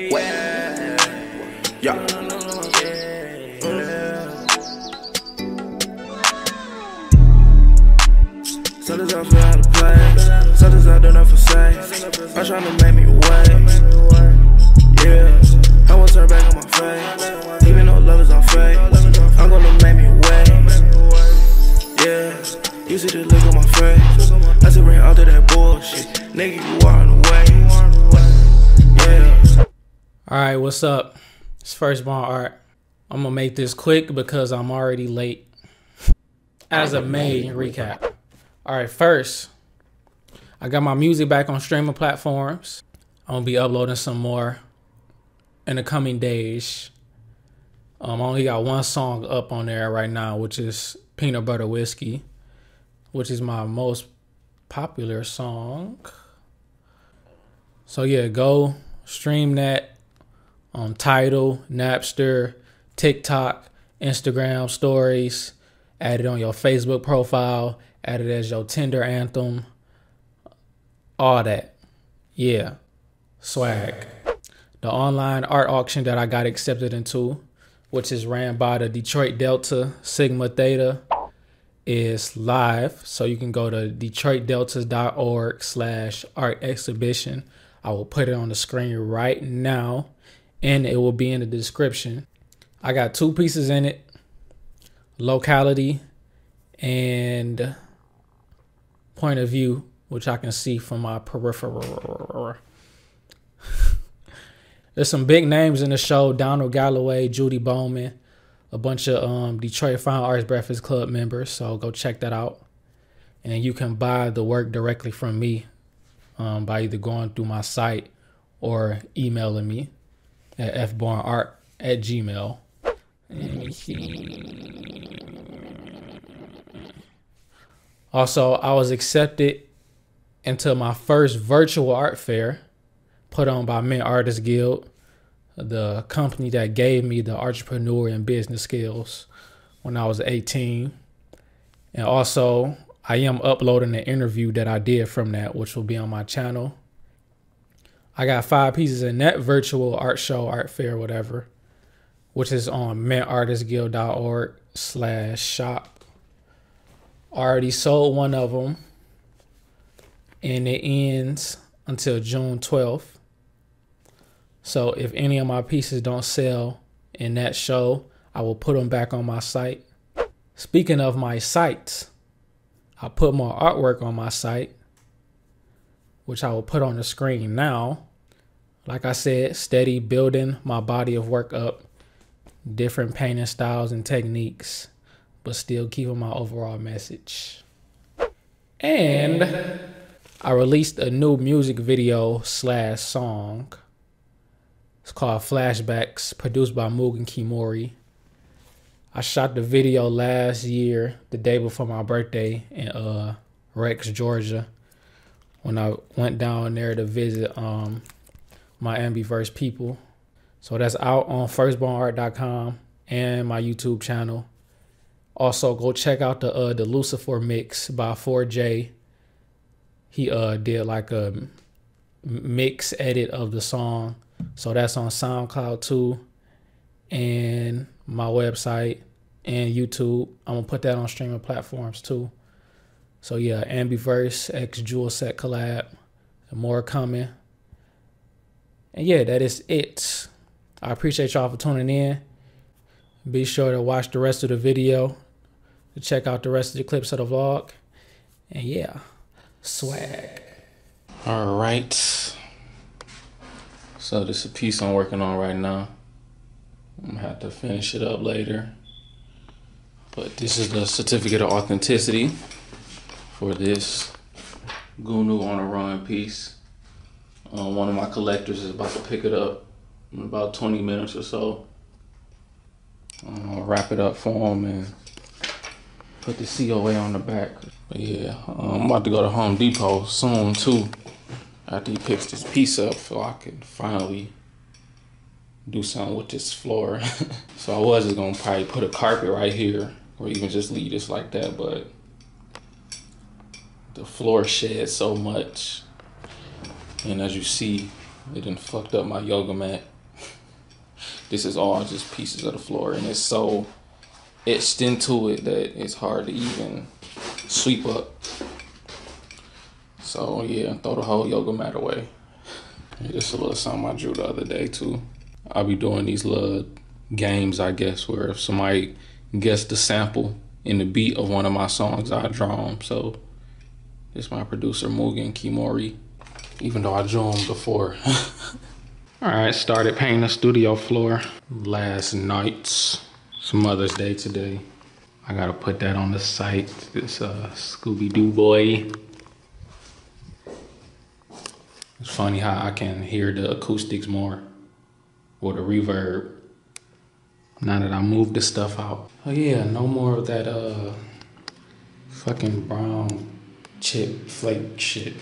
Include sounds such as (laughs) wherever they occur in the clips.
Yeah. Yeah. Sometimes I feel out of place. Sometimes I don't know for say. I'm trying to make me wait. Yeah. I won't turn back on my face. Even though love is on fake. I'm gonna make me wait. Yeah. You see the look on my face. I still bring all to that bullshit. Nigga, you are on the All right, what's up? It's First Born Art. I'm gonna make this quick because I'm already late. As a main recap. All right, first, I got my music back on streaming platforms. I'm gonna be uploading some more in the coming days. Um, I only got one song up on there right now, which is Peanut Butter Whiskey, which is my most popular song. So yeah, go stream that Um, on Tidal, Napster, TikTok, Instagram stories. Add it on your Facebook profile. Add it as your Tinder anthem. All that. Yeah. Swag. The online art auction that I got accepted into, which is ran by the Detroit Delta Sigma Theta, is live. So you can go to detroitdeltas.org slash art exhibition. I will put it on the screen right now and it will be in the description. I got two pieces in it locality and point of view, which I can see from my peripheral. (laughs) There's some big names in the show Donald Galloway, Judy Bowman, a bunch of um, Detroit Fine Arts Breakfast Club members. So go check that out. And you can buy the work directly from me um, by either going through my site or emailing me at fbornart at gmail. Let me see. Also, I was accepted into my first virtual art fair put on by Mint Artists Guild, the company that gave me the entrepreneur and business skills when I was 18. And also, I am uploading the interview that I did from that, which will be on my channel. I got five pieces in that virtual art show, art fair, whatever, which is on mintartistguild.org slash shop. Already sold one of them, and it ends until June 12th. So if any of my pieces don't sell in that show, I will put them back on my site. Speaking of my sites, I put more artwork on my site, which I will put on the screen now. Like I said, steady building my body of work up, different painting styles and techniques, but still keeping my overall message. And I released a new music video slash song. It's called Flashbacks, produced by Mugen Kimori. I shot the video last year, the day before my birthday, in uh, Rex, Georgia, when I went down there to visit um, my Ambiverse people. So that's out on firstbornart.com and my YouTube channel. Also, go check out the uh, the Lucifer mix by 4J. He uh did like a mix edit of the song, so that's on SoundCloud too, and my website and YouTube. I'm gonna put that on streaming platforms too. So yeah, Ambiverse X Jewel Set collab, more coming. And yeah, that is it. I appreciate y'all for tuning in. Be sure to watch the rest of the video to check out the rest of the clips of the vlog. And yeah, swag. All right. So this is a piece I'm working on right now. I'm gonna have to finish it up later. But this is the certificate of authenticity for this Gunu on a Run piece. Um, one of my collectors is about to pick it up in about 20 minutes or so. I'll wrap it up for him and put the COA on the back. But yeah, um, I'm about to go to Home Depot soon too. After he picks this piece up, so I can finally do something with this floor. (laughs) so I was just gonna probably put a carpet right here, or even just leave this like that. But the floor sheds so much, and as you see, It done fucked up my yoga mat. (laughs) This is all just pieces of the floor, and it's so etched into it that it's hard to even sweep up. So yeah, throw the whole yoga mat away. (laughs) Just a little something I drew the other day too. I'll be doing these little games, I guess, where if somebody guess the sample in the beat of one of my songs, I draw them. So this my producer Mugen Kimori, even though I drew him before. (laughs) All right, started painting the studio floor last night. It's Mother's Day today. I gotta put that on the site. This uh, Scooby Doo boy. It's funny how I can hear the acoustics more or the reverb now that I moved the stuff out. Oh yeah, no more of that uh fucking brown chip flake shit.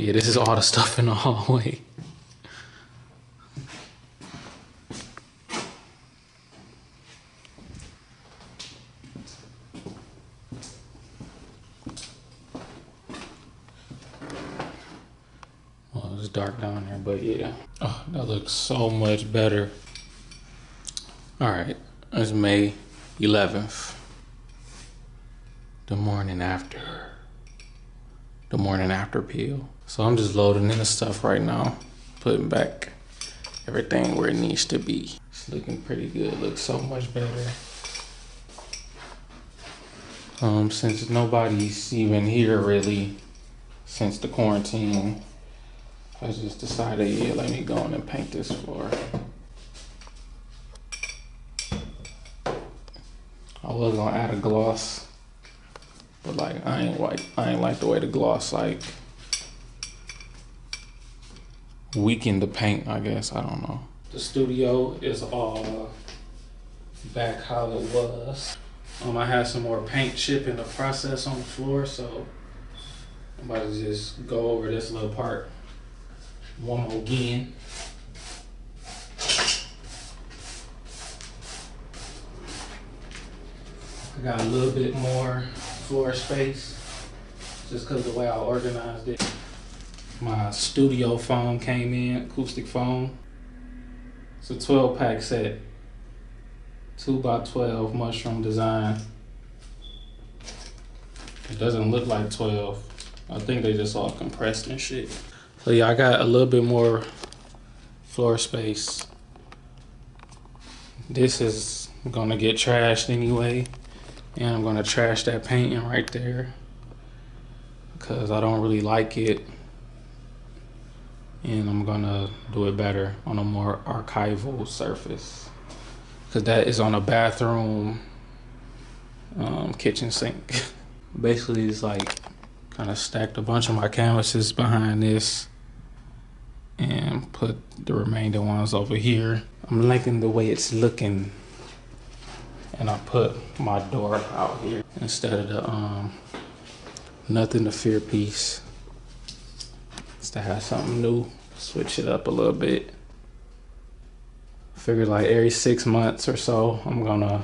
Yeah, this is all the stuff in the hallway. Well, it's dark down there, but yeah. Oh, that looks so much better. All right, it's May 11th. The morning after. The morning after peel. So I'm just loading in the stuff right now, putting back everything where it needs to be. It's looking pretty good. Looks so much better. Um, since nobody's even here really since the quarantine, I just decided, yeah, let me go on and paint this floor. I was gonna add a gloss, but like I ain't like I ain't like the way the gloss like weakened the paint. I guess I don't know. The studio is all back how it was. Um, I had some more paint chip in the process on the floor, so I'm about to just go over this little part one more again. I got a little bit more floor space just because the way I organized it. My studio foam came in, acoustic foam. It's a 12 pack set. 2 by 12 mushroom design. It doesn't look like 12. I think they just all compressed and shit. So yeah, I got a little bit more floor space. This is gonna get trashed anyway. And I'm gonna trash that painting right there. Cause I don't really like it. And I'm gonna do it better on a more archival surface. Cause that is on a bathroom um, kitchen sink. (laughs) Basically it's like kind of stacked a bunch of my canvases behind this and put the remainder ones over here. I'm liking the way it's looking. And I put my door out here instead of the um nothing to fear piece. Just to have something new, switch it up a little bit. Figure like every six months or so, I'm gonna,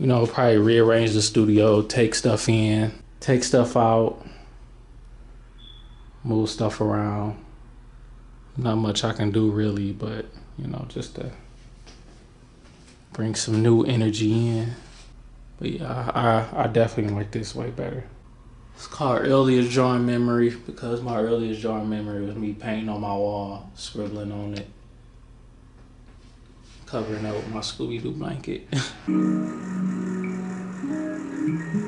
you know, probably rearrange the studio, take stuff in, take stuff out, move stuff around not much I can do really, but you know, just to bring some new energy in. But yeah, I, I definitely like this way better. It's called earliest drawing memory because my earliest drawing memory was me painting on my wall, scribbling on it, covering up with my Scooby Doo blanket. (laughs)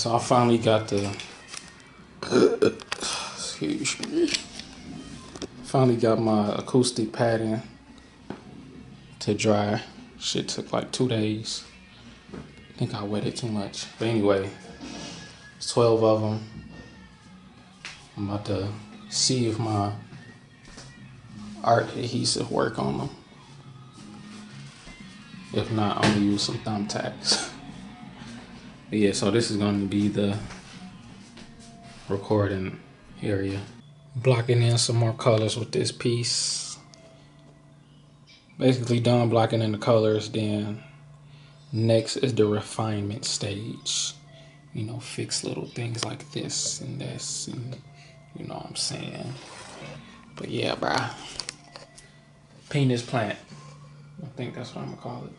so I finally got the excuse me. Finally got my acoustic padding to dry. Shit took like two days. I think I wet it too much. But anyway, it's 12 of them. I'm about to see if my art adhesive work on them. If not, I'm gonna use some thumbtacks. (laughs) Yeah, so this is going to be the recording area. Blocking in some more colors with this piece. Basically done blocking in the colors, then next is the refinement stage. You know, fix little things like this and this and you know what I'm saying. But yeah, bruh. Penis plant. I think that's what I'm gonna call it.